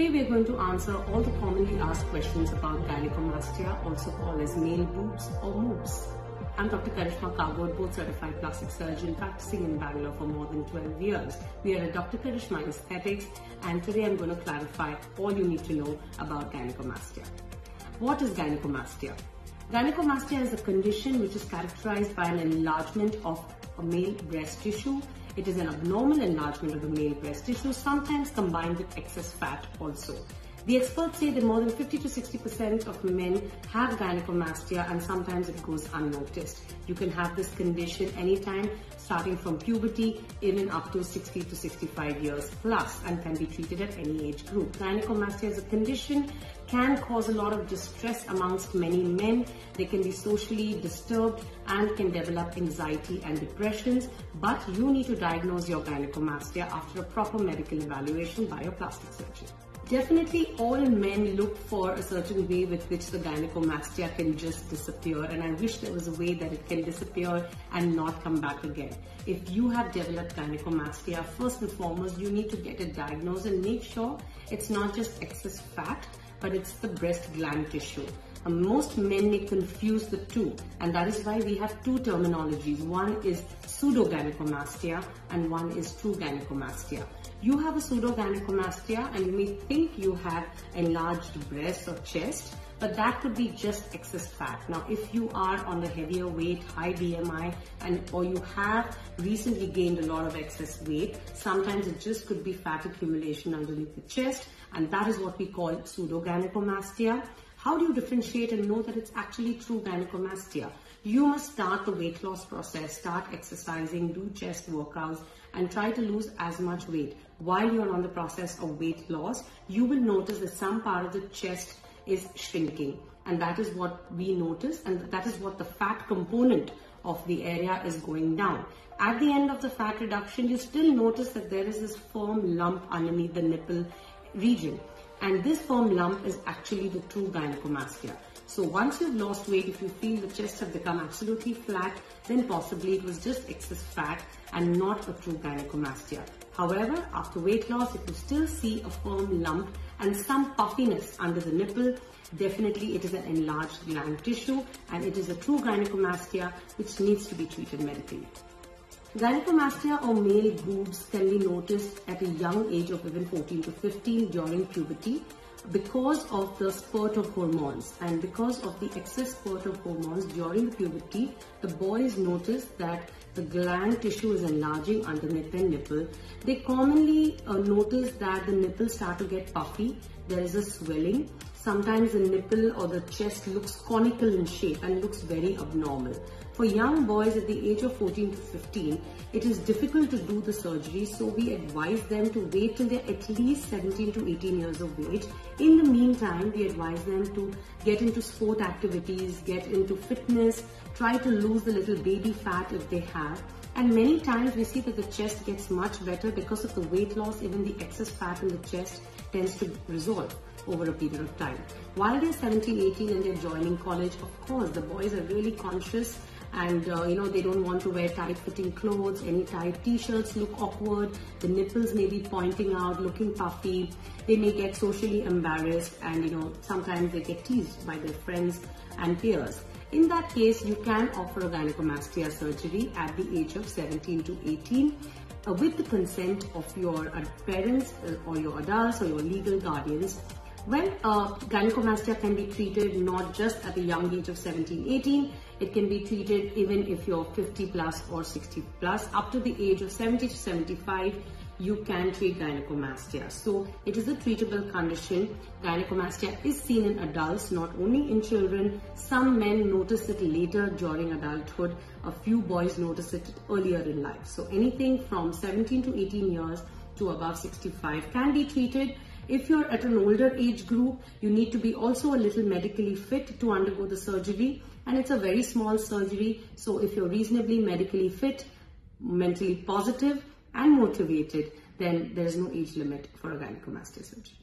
Today we are going to answer all the commonly asked questions about gynecomastia, also called as male boobs or moobs. I'm Dr. Karishma Kagodu, board certified plastic surgeon practicing in Bangalore for more than 12 years. We are at Dr. Karishma Aesthetics and today I'm going to clarify all you need to know about gynecomastia. What is gynecomastia? Gynecomastia is a condition which is characterized by an enlargement of a male breast tissue it is an abnormal enlargement of the male breast tissue, sometimes combined with excess fat also. The experts say that more than 50 to 60% of men have gynecomastia and sometimes it goes unnoticed. You can have this condition anytime starting from puberty even up to 60 to 65 years plus and can be treated at any age group. Gynecomastia is a condition can cause a lot of distress amongst many men. They can be socially disturbed and can develop anxiety and depressions. But you need to diagnose your gynecomastia after a proper medical evaluation by a plastic surgeon. Definitely all men look for a certain way with which the gynecomastia can just disappear and I wish there was a way that it can disappear and not come back again. If you have developed gynecomastia, first and foremost you need to get it diagnosed and make sure it's not just excess fat but it's the breast gland tissue. And most men may confuse the two, and that is why we have two terminologies. One is pseudogynecomastia and one is true gynecomastia. You have a pseudogynecomastia and you may think you have enlarged breast or chest, but that could be just excess fat. Now, if you are on the heavier weight, high BMI, and or you have recently gained a lot of excess weight, sometimes it just could be fat accumulation underneath the chest, and that is what we call pseudogynecomastia. How do you differentiate and know that it's actually true gynecomastia? You must start the weight loss process, start exercising, do chest workouts, and try to lose as much weight. While you're on the process of weight loss, you will notice that some part of the chest is shrinking and that is what we notice and that is what the fat component of the area is going down. At the end of the fat reduction, you still notice that there is this firm lump underneath the nipple region. And this firm lump is actually the true gynecomastia. So once you've lost weight, if you feel the chest have become absolutely flat, then possibly it was just excess fat and not a true gynecomastia. However, after weight loss, if you still see a firm lump and some puffiness under the nipple, definitely it is an enlarged gland tissue and it is a true gynecomastia which needs to be treated medically. Gynecomastia or male boobs can be noticed at a young age of even 14 to 15 during puberty because of the spurt of hormones and because of the excess spurt of hormones during the puberty, the boys notice that the gland tissue is enlarging underneath their nipple. They commonly uh, notice that the nipples start to get puffy. There is a swelling. Sometimes the nipple or the chest looks conical in shape and looks very abnormal. For young boys at the age of 14 to 15, it is difficult to do the surgery, so we advise them to wait till they're at least 17 to 18 years of age. In the meantime, we advise them to get into sport activities, get into fitness, try to lose the little baby fat if they have. And many times we see that the chest gets much better because of the weight loss, even the excess fat in the chest tends to resolve over a period of time. While they're 17, 18 and they're joining college, of course, the boys are really conscious and uh, you know they don't want to wear tight fitting clothes any tight t-shirts look awkward the nipples may be pointing out looking puffy they may get socially embarrassed and you know sometimes they get teased by their friends and peers in that case you can offer a gynecomastia surgery at the age of 17 to 18 uh, with the consent of your uh, parents uh, or your adults or your legal guardians well, uh, gynecomastia can be treated not just at the young age of 17, 18. It can be treated even if you're 50 plus or 60 plus. Up to the age of 70 to 75, you can treat gynecomastia. So it is a treatable condition. Gynecomastia is seen in adults, not only in children. Some men notice it later during adulthood. A few boys notice it earlier in life. So anything from 17 to 18 years to above 65 can be treated. If you're at an older age group, you need to be also a little medically fit to undergo the surgery. And it's a very small surgery. So if you're reasonably medically fit, mentally positive and motivated, then there is no age limit for a gynecomastia surgery.